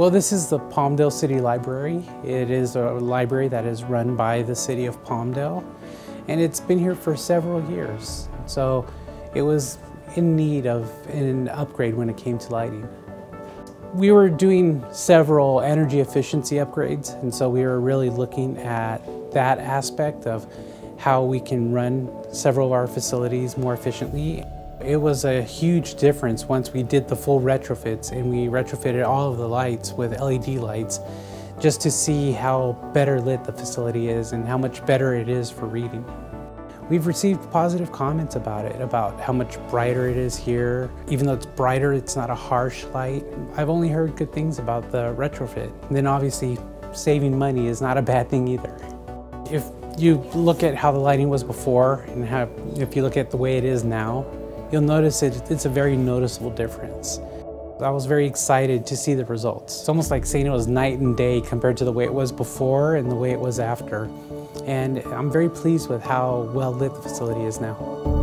Well, this is the Palmdale City Library. It is a library that is run by the City of Palmdale, and it's been here for several years. So it was in need of an upgrade when it came to lighting. We were doing several energy efficiency upgrades, and so we were really looking at that aspect of how we can run several of our facilities more efficiently. It was a huge difference once we did the full retrofits and we retrofitted all of the lights with LED lights just to see how better lit the facility is and how much better it is for reading. We've received positive comments about it, about how much brighter it is here. Even though it's brighter, it's not a harsh light. I've only heard good things about the retrofit. And then obviously, saving money is not a bad thing either. If you look at how the lighting was before and how, if you look at the way it is now, you'll notice it, it's a very noticeable difference. I was very excited to see the results. It's almost like saying it was night and day compared to the way it was before and the way it was after. And I'm very pleased with how well lit the facility is now.